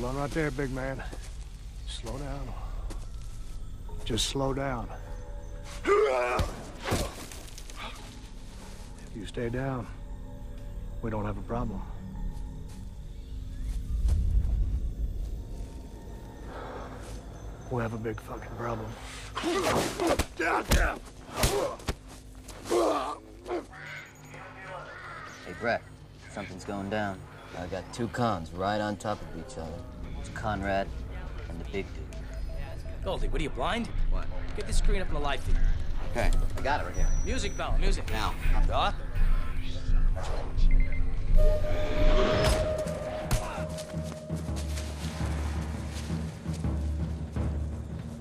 Hold on right there, big man. Slow down. Just slow down. If you stay down, we don't have a problem. We'll have a big fucking problem. Hey, Brett, something's going down. I got two cons right on top of each other. It's Conrad and the big dude. Goldie, what are you, blind? What? Get the screen up in the live feed. Okay, I got it right here. Music, Bella, music. Now. Bella?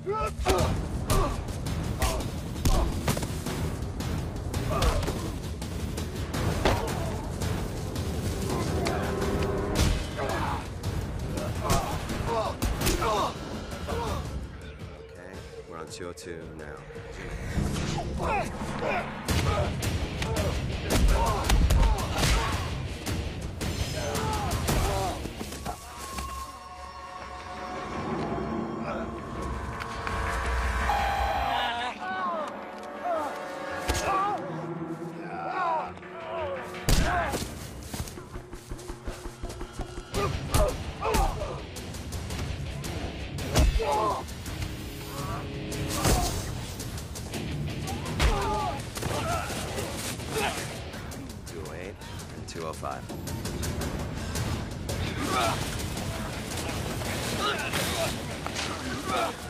Okay, we're on 202 now. Two two oh five. Ugh!